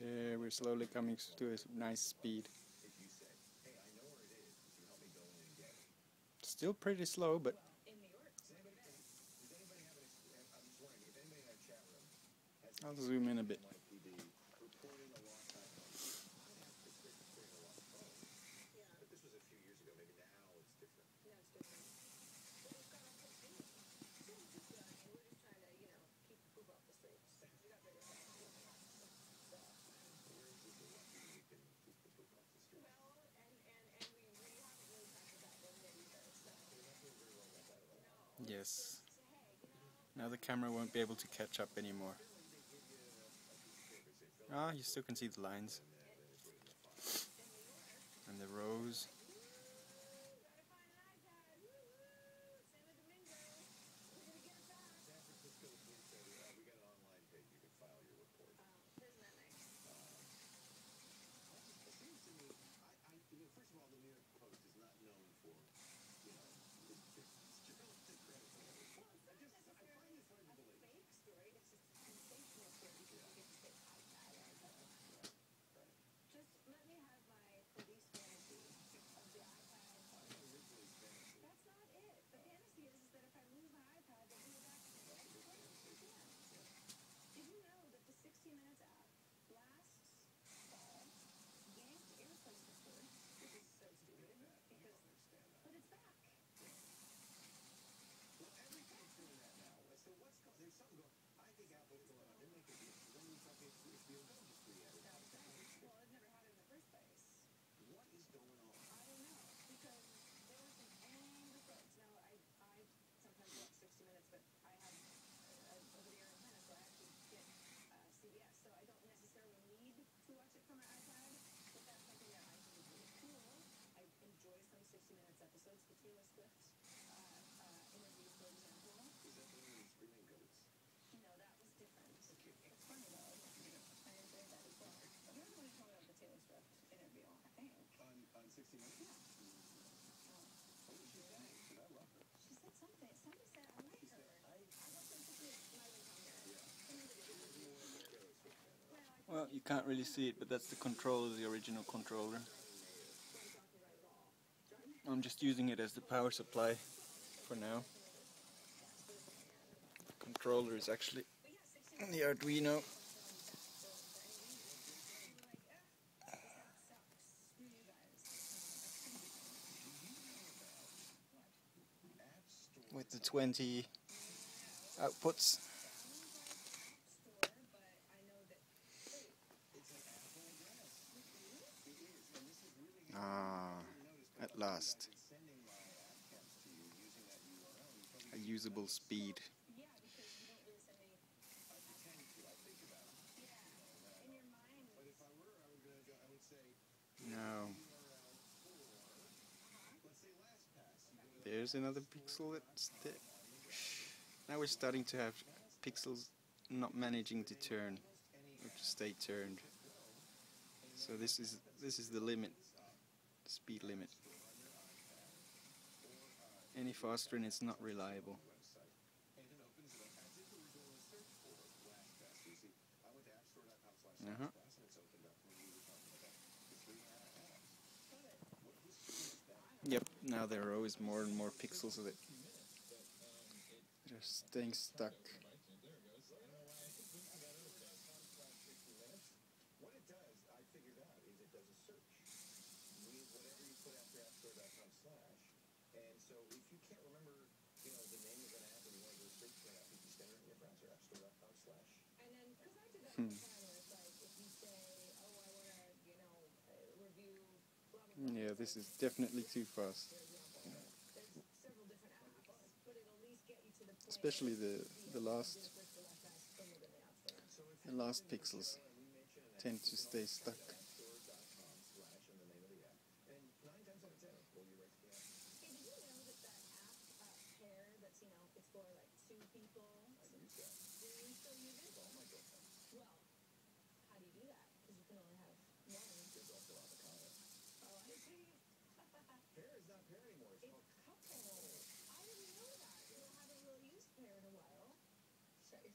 There, we're slowly coming to a nice speed. Still pretty slow, but I'll zoom in a bit. Yes. Now the camera won't be able to catch up anymore. Ah, you still can see the lines. And the rows. Well, you can't really see it, but that's the controller, the original controller. I'm just using it as the power supply for now. The controller is actually the Arduino. The 20 outputs. Ah, at last. A usable speed. There's another pixel that's there. Now we're starting to have pixels not managing to turn or to stay turned. So this is this is the limit speed limit. Any faster and it's not reliable. Uh -huh. Yep, now there are always more and more pixels of it. They're staying stuck. Yeah, this is definitely too fast. Especially the the last the last pixels tend to stay stuck.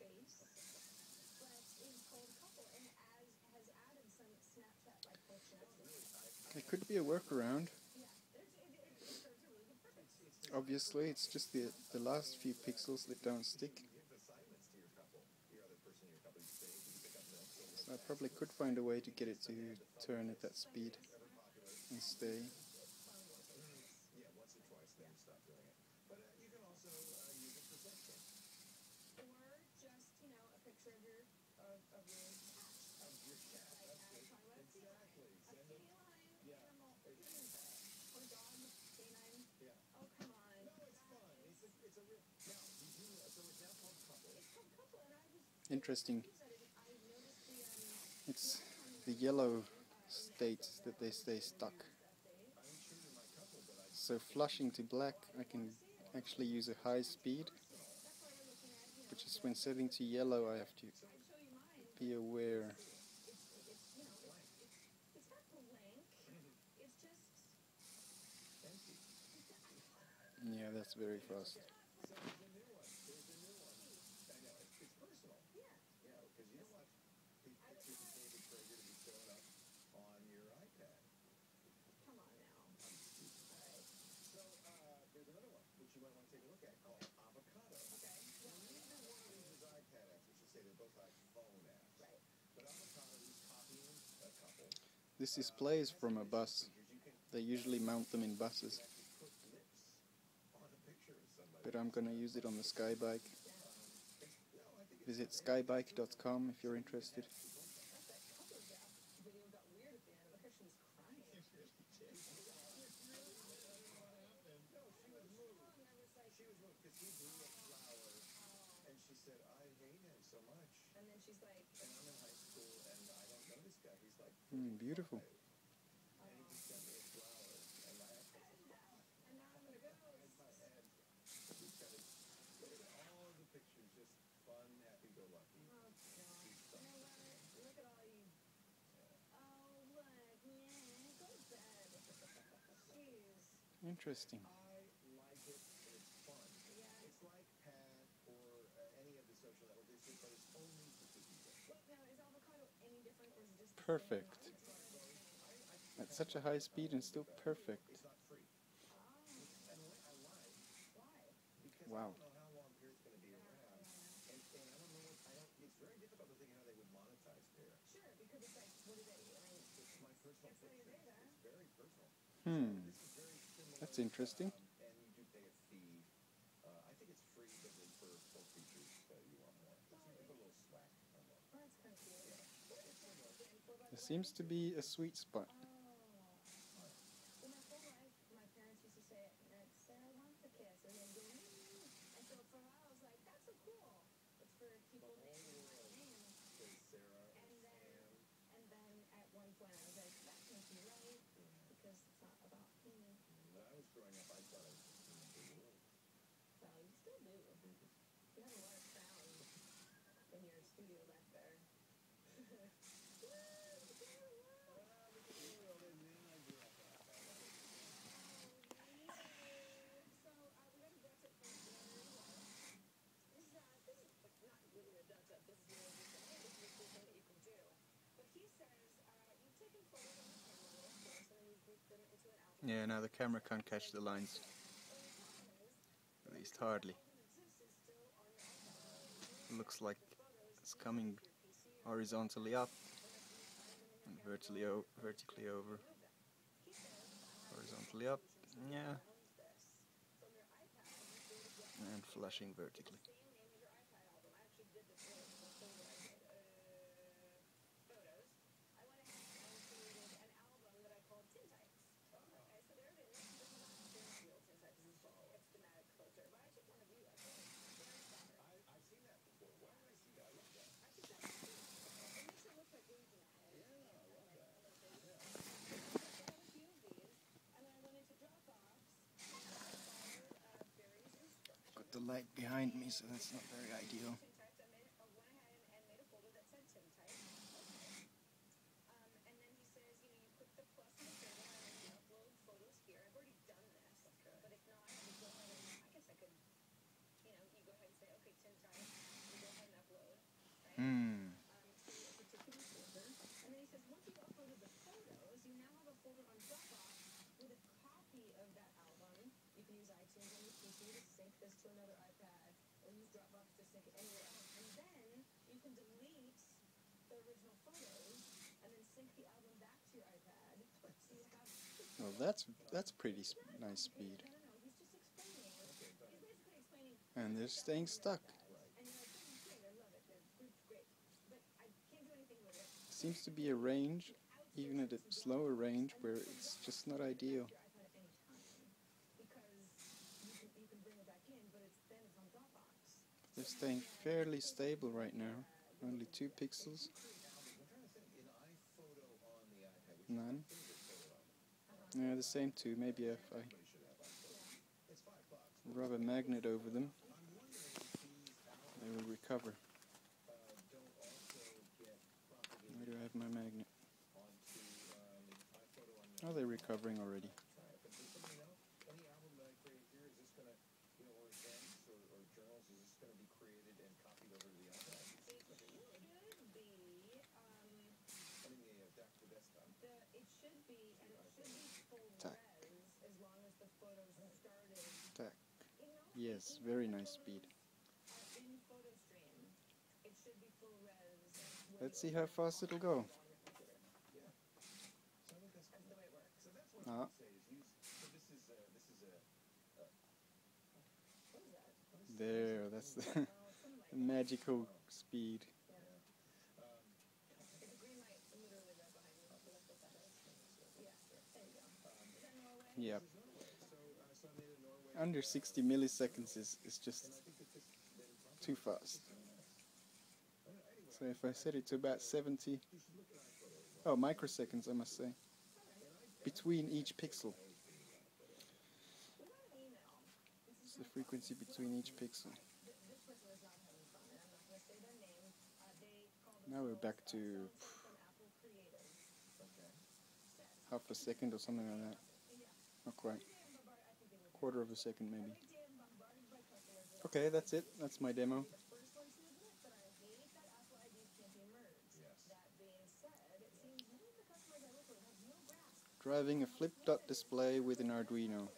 space, but in cold couple, and as has added some Snapchat-like functionality. It could be a workaround. Obviously, it's just the, the last few pixels that don't stick. So I probably could find a way to get it to turn at that speed and stay. Interesting. It's the yellow state that they stay stuck. So flushing to black, I can actually use a high speed, which is when setting to yellow, I have to be aware. Yeah, that's very fast. This display is from a bus. They usually mount them in buses. But I'm gonna use it on the Skybike. Visit skybike.com if you're interested. Video got weird at the end because she was crying. And then she's like, Hmm, beautiful. and now I'm gonna go. Oh, God. You know what? Look at all you. Oh, look. Yeah, go to bed. Jeez. Interesting. Look, now, is avocado any different or is it just the same? Perfect. At such a high speed and still perfect. Wow. Hmm. That's interesting. Oh, that's kind of cute. There seems to be a sweet spot. Oh. Well, my whole life, my parents used to say, uh, Sarah wants a kiss, and then go, "Mm." and so for a while I was like, that's so cool. It's for people naming my name. And then, and then at one point I was like, that can't be right, because it's not about me. Well, you still do. You have a lot of sound in your studio back there. So, uh, we got a Brexit from This is, uh, this is like not really a Dutch up. This is more just a, hey, this is a cool thing that you can do. But he says, uh, you've taken photos on the camera, of course, and then you've grouped them into an album. Yeah, now the camera can't catch the lines. At least hardly. Looks like it's coming horizontally up and vertically, vertically over. Horizontally up, yeah. And flashing vertically. The light behind me, so that's not very ideal. Hmm. And then he says, once you've uploaded the photos, you folder on Dropbox with a copy of that album. You can use iTunes on your PC to sync this to another iPad, or use Dropbox to sync it anywhere else. And then you can delete the original photos and then sync the album back to your iPad. So you have. Well, that's that's pretty sp- nice speed. And they're staying stuck. Seems to be a range, even at a slower range, where it's just not ideal. They're staying fairly stable right now. Only two pixels. None. Yeah, the same two. Maybe if I rub a magnet over them, they will recover. Where do I have my magnet? Oh, Are they recovering already? It should be, um, the, it should be, and it should be full Tack. Tack. Yes, very nice speed. Let's see how fast it'll go. Ah, there. That's the magical speed. It's a green light, literally right behind me. So that's what that is. Yeah, there you go. Is Yep. Under 60 milliseconds is, is just too fast. So if I set it to about 70, oh, microseconds, I must say, between each pixel. It's the frequency between each pixel. Now we're back to half a second or something like that. Not quite. Quarter of a second, maybe. Okay, that's it. That's my demo. Driving a flip dot display with an Arduino.